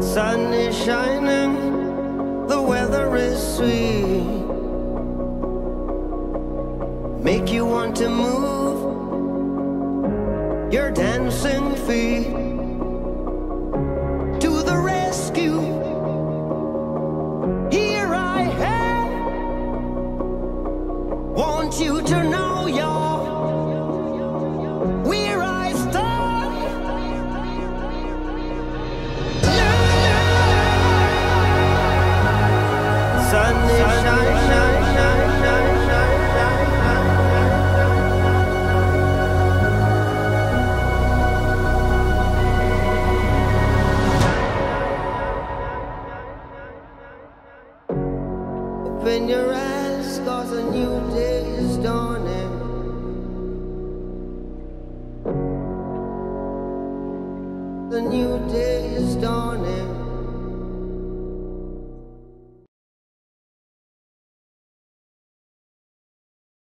Sun is shining, the weather is sweet. Make you want to move your dancing feet to the rescue. Here I am. Want you to know a new day is dawning. The new day is dawning.